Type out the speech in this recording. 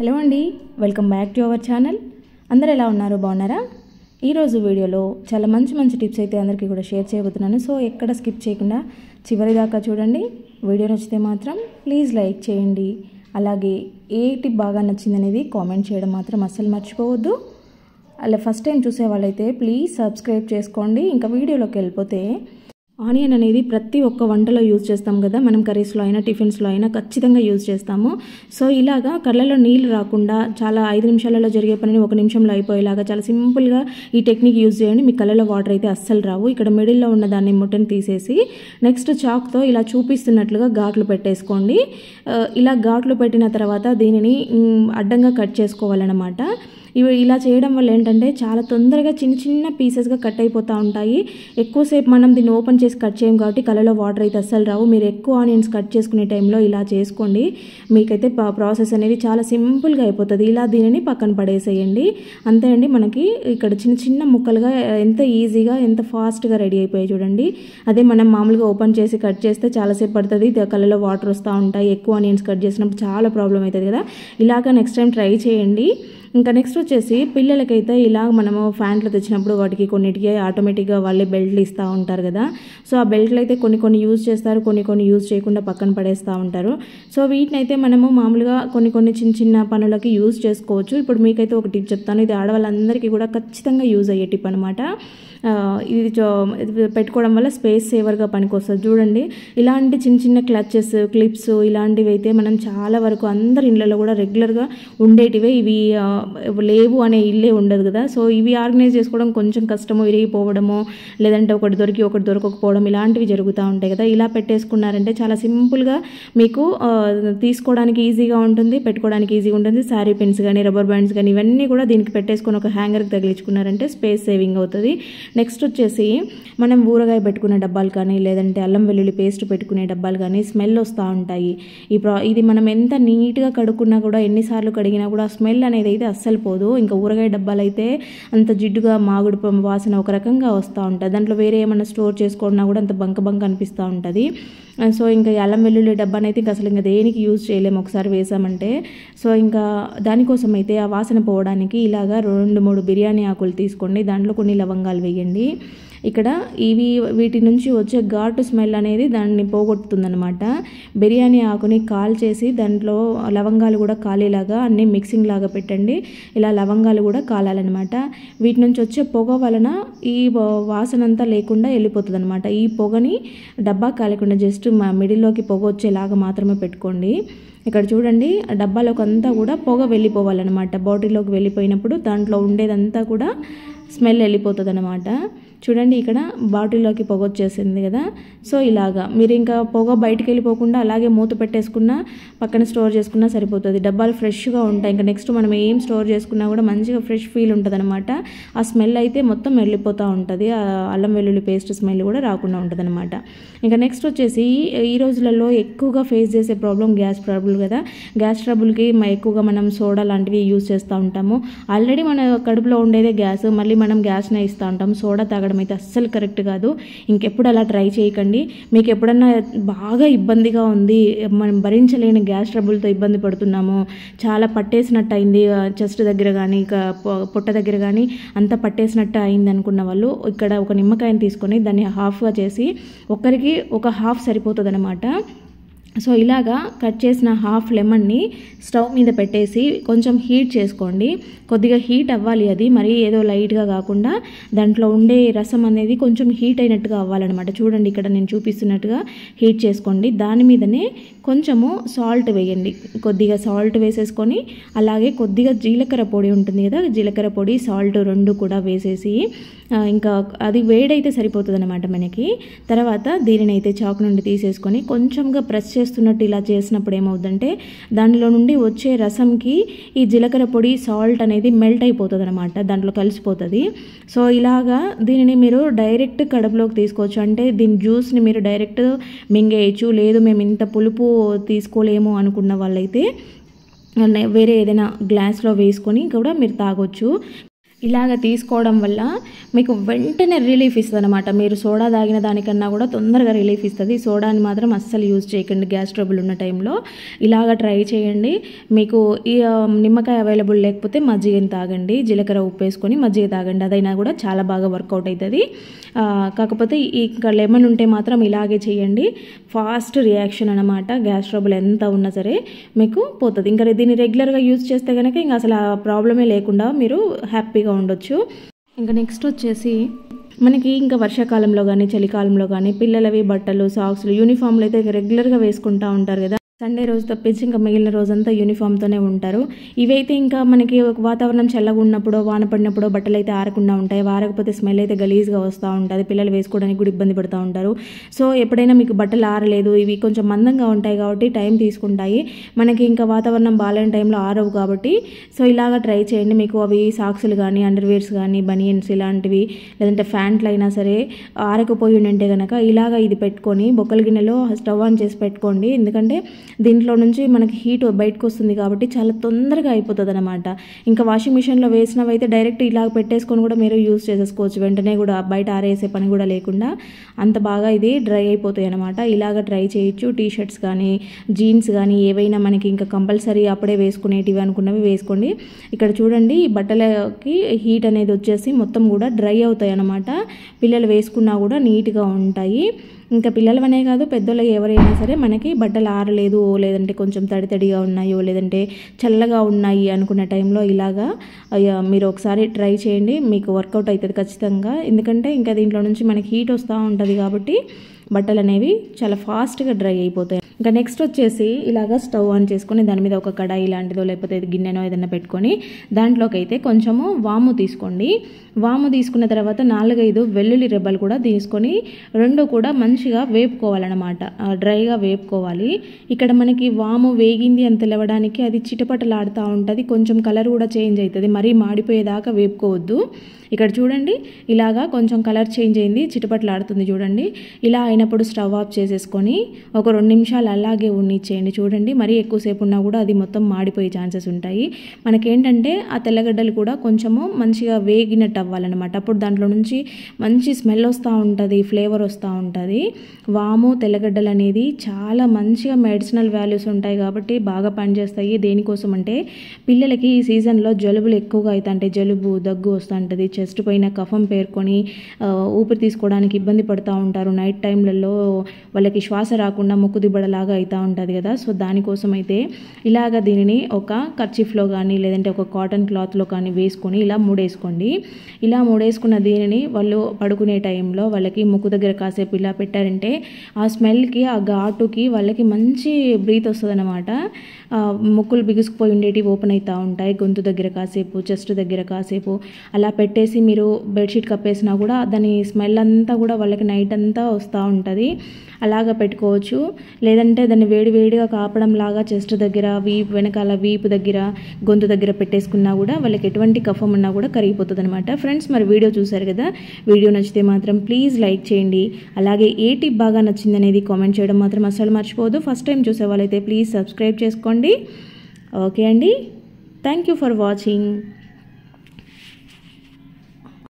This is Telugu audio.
హలో అండి welcome back to our channel. అందరు ఎలా ఉన్నారు? బాగున్నారా? ఈరోజు వీడియోలో చాలా మంచి మంచి టిప్స్ అయితే అందరికీ కూడా షేర్ చేయబోతున్నాను. సో ఎక్కడ స్కిప్ చేయకుండా చివరి దాకా చూడండి. వీడియో నచ్చితే మాత్రం ప్లీజ్ లైక్ చేయండి. అలాగే ఏ టిప్ బాగా నచ్చిందనేది కామెంట్ చేయడం మాత్రం అస్సలు మర్చిపోవద్దు. అలా ఫస్ట్ టైం చూసే వాళ్ళైతే ప్లీజ్ సబ్స్క్రైబ్ చేసుకోండి. ఇంకా వీడియోలోకి వెళ్ళిపోతే ఆనియన్ అనేది ప్రతి ఒక్క వంటలో యూజ్ చేస్తాం కదా. మనం కర్రీస్లో అయినా టిఫిన్స్లో అయినా ఖచ్చితంగా యూజ్ చేస్తాము. సో ఇలాగా కళ్ళలో నీళ్ళు రాకుండా చాలా ఐదు నిమిషాలలో జరిగే పనిని ఒక నిమిషంలో అయిపోయేలాగా చాలా సింపుల్గా ఈ టెక్నిక్ యూజ్ చేయండి. మీ కళ్ళలో వాటర్ అయితే అస్సలు రావు. ఇక్కడ మిడిల్లో ఉన్న దాన్ని ముట్టని తీసేసి నెక్స్ట్ చాక్తో ఇలా చూపిస్తున్నట్లుగా ఘాట్లు పెట్టేసుకోండి. ఇలా ఘాట్లు పెట్టిన తర్వాత దీనిని అడ్డంగా కట్ చేసుకోవాలన్నమాట. ఇవి ఇలా చేయడం వల్ల ఏంటంటే చాలా తొందరగా చిన్న చిన్న పీసెస్గా కట్ అయిపోతూ ఉంటాయి. ఎక్కువసేపు మనం దీన్ని ఓపెన్ చేసి కట్ చేయం కాబట్టి కలలో వాటర్ అయితే అస్సలు రావు. మీరు ఎక్కువ ఆనియన్స్ కట్ చేసుకునే టైంలో ఇలా చేసుకోండి. మీకైతే ప్రాసెస్ అనేది చాలా సింపుల్గా అయిపోతుంది. ఇలా దీనిని పక్కన పడేసేయండి. అంతే అండి మనకి ఇక్కడ చిన్న చిన్న ముక్కలుగా ఎంత ఈజీగా ఎంత ఫాస్ట్గా రెడీ అయిపోయాయి చూడండి. అదే మనం మామూలుగా ఓపెన్ చేసి కట్ చేస్తే చాలాసేపు పడుతుంది. కళ్ళలో వాటర్ వస్తూ ఉంటాయి. ఎక్కువ ఆనియన్స్ కట్ చేసినప్పుడు చాలా ప్రాబ్లం అవుతుంది కదా. ఇలాగ నెక్స్ట్ టైం ట్రై చేయండి. ఇంకా నెక్స్ట్ వచ్చేసి పిల్లలకైతే ఇలా మనము ఫ్యాంట్లు తెచ్చినప్పుడు వాటికి కొన్నిటికి ఆటోమేటిక్గా వాళ్ళే బెల్ట్లు ఇస్తూ ఉంటారు కదా. సో ఆ బెల్ట్లు అయితే కొన్ని కొన్ని యూజ్ చేస్తారు కొన్ని కొన్ని యూజ్ చేయకుండా పక్కన పడేస్తూ ఉంటారు. సో వీటిని అయితే మనము మామూలుగా కొన్ని కొన్ని చిన్న చిన్న పనులకి యూజ్ చేసుకోవచ్చు. ఇప్పుడు మీకైతే ఒక టిప్ చెప్తాను. ఇది ఆడవాళ్ళందరికీ కూడా ఖచ్చితంగా యూజ్ అయ్యే టిప్ అనమాట ఇది పెట్టుకోవడం వల్ల స్పేస్ సేవర్గా పనికొస్తుంది. చూడండి ఇలాంటి చిన్న చిన్న క్లచెస్ క్లిప్స్ ఇలాంటివి అయితే మనం చాలా వరకు అందరి ఇళ్ళలో కూడా రెగ్యులర్గా ఉండేటివే. ఇవి లేవు అనే ఇల్లే ఉండదు కదా. సో ఇవి ఆర్గనైజ్ చేసుకోవడం కొంచెం కష్టము విరిగిపోవడము లేదంటే ఒకటి దొరికి ఒకటి దొరకకపోవడం ఇలాంటివి జరుగుతూ ఉంటాయి కదా. ఇలా పెట్టేసుకున్నారంటే చాలా సింపుల్గా మీకు తీసుకోవడానికి ఈజీగా ఉంటుంది పెట్టుకోవడానికి ఈజీగా ఉంటుంది. శారీ పిన్స్ కానీ రబ్బర్ బ్యాండ్స్ కానీ ఇవన్నీ కూడా దీనికి పెట్టేసుకొని ఒక హ్యాంగర్కి తగిలించుకున్నారంటే స్పేస్ సేవింగ్ అవుతుంది. నెక్స్ట్ వచ్చేసి మనం ఊరగాయ పెట్టుకునే డబ్బాలు కానీ లేదంటే అల్లం వెల్లుల్లి పేస్ట్ పెట్టుకునే డబ్బాలు కానీ స్మెల్ వస్తూ ఉంటాయి. ఈ ప్రా ఇది మనం ఎంత నీట్గా కడుక్కున్నా కూడా ఎన్నిసార్లు కడిగినా కూడా స్మెల్ అనేది అయితే అస్సలు పోదు. ఇంకా ఊరగాయ డబ్బాలు అయితే అంత జిడ్డుగా మాగుడు వాసన ఒక రకంగా వస్తూ ఉంటుంది దాంట్లో వేరే ఏమైనా స్టోర్ చేసుకున్నా కూడా అంత బంక బంక అనిపిస్తూ ఉంటుంది. సో ఇంకా అల్లం వెల్లుల్లి డబ్బాని అయితే ఇంకా అసలు ఇంకా దేనికి యూజ్ చేయలేము. ఒకసారి వేసామంటే. సో ఇంకా దానికోసం అయితే ఆ వాసన పోవడానికి ఇలాగా రెండు మూడు బిర్యానీ ఆకులు తీసుకోండి. దాంట్లో కొన్ని లవంగాలు వేయండి. ఇక్కడ ఇవి వీటి నుంచి వచ్చే ఘాటు స్మెల్ అనేది దాన్ని పోగొట్టుతుందనమాట బిర్యానీ ఆకుని కాల్ చేసి దాంట్లో లవంగాలు కూడా కాలేలాగా అన్ని మిక్సింగ్ లాగా పెట్టండి. ఇలా లవంగాలు కూడా కాలాలన్నమాట. వీటి నుంచి వచ్చే పొగ వలన ఈ వాసన అంతా లేకుండా వెళ్ళిపోతుంది అనమాట ఈ పొగని డబ్బా కాలేకుండా జస్ట్ మా మిడిల్లోకి పొగ వచ్చేలాగా మాత్రమే పెట్టుకోండి. ఇక్కడ చూడండి డబ్బాలోకి అంతా కూడా పొగ వెళ్ళిపోవాలన్నమాట. బాటిల్లోకి వెళ్ళిపోయినప్పుడు దాంట్లో ఉండేదంతా కూడా స్మెల్ వెళ్ళిపోతుంది అనమాట చూడండి ఇక్కడ బాటిల్లోకి పొగ వచ్చేసింది కదా. సో ఇలాగా మీరు ఇంకా పొగ బయటికి వెళ్ళిపోకుండా అలాగే మూత పెట్టేసుకున్నా పక్కన స్టోర్ చేసుకున్నా సరిపోతుంది. డబ్బాలు ఫ్రెష్గా ఉంటాయి. ఇంకా నెక్స్ట్ మనం ఏం స్టోర్ చేసుకున్నా కూడా మంచిగా ఫ్రెష్ ఫీల్ ఉంటుంది అనమాట ఆ స్మెల్ అయితే మొత్తం వెళ్ళిపోతూ ఉంటుంది. ఆ అల్లం వెల్లుల్లి పేస్ట్ స్మెల్ కూడా రాకుండా ఉంటుంది అనమాట ఇంకా నెక్స్ట్ వచ్చేసి ఈ రోజులలో ఎక్కువగా ఫేస్ చేసే ప్రాబ్లం గ్యాస్ ట్రబుల్ కదా. గ్యాస్ ట్రబుల్కి ఎక్కువగా మనం సోడా లాంటివి యూజ్ చేస్తూ ఉంటాము. ఆల్రెడీ మన కడుపులో ఉండేదే గ్యాస్. మళ్ళీ మనం గ్యాస్నే ఇస్తూ ఉంటాం. సోడా తాగడం అయితే అస్సలు కరెక్ట్ కాదు. ఇంకెప్పుడు అలా ట్రై చేయకండి. మీకు ఎప్పుడన్నా బాగా ఇబ్బందిగా ఉంది మనం భరించలేని గ్యాస్ ట్రబుల్తో ఇబ్బంది పడుతున్నాము చాలా పట్టేసినట్టు అయింది చెస్ట్ దగ్గర కానీ ఇక పొట్ట దగ్గర కానీ అంత పట్టేసినట్టు అయింది అనుకున్న వాళ్ళు ఇక్కడ ఒక నిమ్మకాయని తీసుకొని దాన్ని హాఫ్గా చేసి ఒకరికి ఒక హాఫ్ సరిపోతుంది సో ఇలాగా కట్ చేసిన హాఫ్ లెమన్ని స్టవ్ మీద పెట్టేసి కొంచెం హీట్ చేసుకోండి. కొద్దిగా హీట్ అవ్వాలి అది. మరీ ఏదో లైట్గా కాకుండా దాంట్లో ఉండే రసం అనేది కొంచెం హీట్ అయినట్టుగా అవ్వాలన్నమాట. చూడండి ఇక్కడ నేను చూపిస్తున్నట్టుగా హీట్ చేసుకోండి. దాని మీదనే కొంచెము సాల్ట్ వేయండి. కొద్దిగా సాల్ట్ వేసేసుకొని అలాగే కొద్దిగా జీలకర్ర పొడి ఉంటుంది కదా జీలకర్ర పొడి సాల్ట్ రెండు కూడా వేసేసి ఇంకా అది వేడైతే సరిపోతుంది మనకి. తర్వాత దీనిని అయితే చాకు నుండి తీసేసుకొని కొంచెంగా ప్రెస్ చేస్తున్నట్టు ఇలా చేసినప్పుడు ఏమవుతుందంటే దానిలో నుండి వచ్చే రసంకి ఈ జీలకర్ర పొడి సాల్ట్ అనేది మెల్ట్ అయిపోతుంది అనమాట దాంట్లో కలిసిపోతుంది. సో ఇలాగా దీనిని మీరు డైరెక్ట్ కడుపులోకి తీసుకోవచ్చు. అంటే దీని జ్యూస్ని మీరు డైరెక్ట్ మింగేయచ్చు. లేదు మేము ఇంత పులుపు తీసుకోలేము అనుకున్న వాళ్ళైతే వేరే ఏదైనా గ్లాస్లో వేసుకొని కూడా మీరు తాగొచ్చు. ఇలాగ తీసుకోవడం వల్ల మీకు వెంటనే రిలీఫ్ ఇస్తుంది అనమాట మీరు సోడా తాగిన దానికన్నా కూడా తొందరగా రిలీఫ్ ఇస్తుంది. సోడాని మాత్రం అస్సలు యూజ్ చేయకండి గ్యాస్ ట్రబుల్ ఉన్న టైంలో. ఇలాగ ట్రై చేయండి. మీకు ఈ నిమ్మకాయ అవైలబుల్ లేకపోతే మజ్జిగని తాగండి. జీలకర్ర ఉప్పు వేసుకొని మజ్జిగ తాగండి. అదైనా కూడా చాలా బాగా వర్కౌట్ అవుతుంది కాకపోతే ఇంకా లెమన్ ఉంటే మాత్రం ఇలాగే చేయండి. ఫాస్ట్ రియాక్షన్ అనమాట గ్యాస్ ట్రబుల్ ఎంత ఉన్నా సరే మీకు పోతుంది. ఇంకా దీన్ని రెగ్యులర్గా యూజ్ చేస్తే కనుక ఇంకా అసలు ఆ ప్రాబ్లమే లేకుండా మీరు హ్యాపీగా ఉండొచ్చు. ఇంకా నెక్స్ట్ వచ్చేసి మనకి ఇంకా వర్షాకాలంలో కానీ చలికాలంలో కానీ పిల్లలవి బట్టలు సాక్స్లు యూనిఫామ్లు అయితే రెగ్యులర్గా వేసుకుంటూ ఉంటారు కదా. సండే రోజు తప్పించి ఇంకా మిగిలిన రోజంతా యూనిఫామ్తోనే ఉంటారు. ఇవైతే ఇంకా మనకి ఒక వాతావరణం చల్లగా ఉన్నప్పుడు వాన పడినప్పుడు బట్టలు అయితే ఆరకుండా ఉంటాయి. ఆరకపోతే స్మెల్ అయితే గలీజ్గా వస్తూ ఉంటుంది. పిల్లలు వేసుకోవడానికి కూడా ఇబ్బంది పడుతూ ఉంటారు. సో ఎప్పుడైనా మీకు బట్టలు ఆరలేదు ఇవి కొంచెం మందంగా ఉంటాయి కాబట్టి టైం తీసుకుంటాయి. మనకి ఇంకా వాతావరణం బాగాలేని టైంలో ఆరవు కాబట్టి సో ఇలాగ ట్రై చేయండి. మీకు అవి సాక్స్లు కానీ అండర్వేర్స్ కానీ బనియన్స్ ఇలాంటివి లేదంటే ఫ్యాంట్లు అయినా సరే ఆరకపోయి ఉంటే కనుక ఇలాగ ఇది పెట్టుకొని బొక్కల గిన్నెలో స్టవ్ ఆన్ చేసి పెట్టుకోండి. ఎందుకంటే దీంట్లో నుంచి మనకి హీట్ బయటకు వస్తుంది కాబట్టి చాలా తొందరగా అయిపోతుంది అనమాట ఇంకా వాషింగ్ మిషన్లో వేసినవి అయితే డైరెక్ట్ ఇలా పెట్టేసుకొని కూడా మీరు యూజ్ చేసేసుకోవచ్చు. వెంటనే కూడా బయట ఆరేసే పని కూడా లేకుండా అంత బాగా ఇది డ్రై అయిపోతాయి అనమాట ఇలాగ ట్రై చేయొచ్చు. టీ షర్ట్స్ కానీ జీన్స్ కానీ ఏవైనా మనకి ఇంకా కంపల్సరీ అప్పుడే వేసుకునేటివి అనుకున్నవి వేసుకోండి. ఇక్కడ చూడండి ఈ బట్టలకి హీట్ అనేది వచ్చేసి మొత్తం కూడా డ్రై అవుతాయి అనమాట పిల్లలు వేసుకున్నా కూడా నీట్గా ఉంటాయి. ఇంకా పిల్లలవనే కాదు పెద్దోళ్ళు ఎవరైనా సరే మనకి బట్టలు ఆరలేదు లేదంటే కొంచెం తడి తడిగా ఉన్నాయో లేదంటే చల్లగా ఉన్నాయి అనుకున్న టైంలో ఇలాగా అయ్యా, మీరు ఒకసారి ట్రై చేయండి మీకు వర్కౌట్ అవుతుంది ఖచ్చితంగా. ఎందుకంటే ఇంకా దీంట్లో నుంచి మనకి హీట్ వస్తూ ఉంటుంది కాబట్టి బట్టలు అనేవి చాలా ఫాస్ట్గా డ్రై అయిపోతాయి. ఇంకా నెక్స్ట్ వచ్చేసి ఇలాగ స్టవ్ ఆన్ చేసుకొని దాని మీద ఒక కడాయి ఇలాంటిదో లేకపోతే గిన్నెనో ఏదైనా పెట్టుకొని దాంట్లోకి అయితే కొంచెము వాము తీసుకోండి. వాము తీసుకున్న తర్వాత నాలుగైదు వెల్లుల్లి రెబ్బలు కూడా తీసుకొని రెండు కూడా మంచిగా వేపుకోవాలన్నమాట. డ్రైగా వేపుకోవాలి. ఇక్కడ మనకి వాము వేగింది అని తెలవడానికి అది చిటపటలాడుతూ ఉంటుంది. కొంచెం కలర్ కూడా చేంజ్ అవుతుంది మరీ మాడిపోయేదాకా వేపుకోవద్దు. ఇక్కడ చూడండి ఇలాగా కొంచెం కలర్ చేంజ్ అయింది చిటపటలాడుతుంది చూడండి. ఇలా అయినప్పుడు స్టవ్ ఆఫ్ చేసేసుకొని ఒక రెండు నిమిషాలు అలాగే ఉన్నిచ్చేయండి చూడండి మరీ ఎక్కువసేపు ఉన్నా కూడా అది మొత్తం మాడిపోయే ఛాన్సెస్ ఉంటాయి. మనకేంటంటే ఆ తెల్లగడ్డలు కూడా కొంచెము మంచిగా వేగినట్టు అవ్వాలన్నమాట అప్పుడు దాంట్లో నుంచి మంచి స్మెల్ వస్తూ ఉంటుంది ఫ్లేవర్ వస్తూ ఉంటుంది. వాము తెల్లగడ్డలు అనేది చాలా మంచిగా మెడిసినల్ వాల్యూస్ ఉంటాయి కాబట్టి బాగా పనిచేస్తాయి. దేనికోసం అంటే పిల్లలకి ఈ సీజన్లో జలుబులు ఎక్కువగా అవుతాయి జలుబు దగ్గు వస్తుంటుంది. చెస్ట్ పైన కఫం పేర్కొని ఊపిరి తీసుకోవడానికి ఇబ్బంది పడుతూ ఉంటారు. నైట్ టైంలలో వాళ్ళకి శ్వాస రాకుండా ముక్కు దిబ్బడలాగా అవుతూ ఉంటుంది కదా. సో దానికోసం అయితే ఇలాగ దీనిని ఒక కర్చీఫ్లో కానీ లేదంటే ఒక కాటన్ క్లాత్లో కానీ వేసుకొని ఇలా మూడేసుకోండి. ఇలా మూడేసుకున్న దీనిని వాళ్ళు పడుకునే టైంలో వాళ్ళకి ముక్కు దగ్గర కాసేపు ఇలా పెట్టారంటే ఆ స్మెల్కి ఆ ఘాటుకి వాళ్ళకి మంచి బ్రీత్ వస్తుంది అనమాట ముక్కులు బిగుసుకుపోయి ఉండేటివి ఓపెన్ అవుతూ ఉంటాయి. గొంతు దగ్గర కాసేపు చెస్ట్ దగ్గర కాసేపు అలా పెట్టేసి మీరు బెడ్షీట్ కప్పేసినా కూడా దాని స్మెల్ అంతా కూడా వాళ్ళకి నైట్ అంతా వస్తూ ఉంటుంది. అలాగ పెట్టుకోవచ్చు. లేదంటే దాన్ని వేడి వేడిగా కాపడం లాగా చెస్ట్ దగ్గర వీపు వెనకాల వీపు దగ్గర గొంతు దగ్గర పెట్టేసుకున్నా కూడా వాళ్ళకి ఎటువంటి కఫం ఉన్నా కూడా కరిగిపోతుంది అనమాట ఫ్రెండ్స్ మరి వీడియో చూసారు కదా? వీడియో నచ్చితే మాత్రం ప్లీజ్ లైక్ చేయండి. అలాగే ఏ టిప్ బాగా నచ్చింది అనేది కామెంట్ చేయడం మాత్రం అస్సలు మర్చిపోవద్దు. ఫస్ట్ టైం చూసే వాళ్ళైతే ప్లీజ్ సబ్స్క్రైబ్ చేసుకోండి. ఓకే అండి? Thank you for watching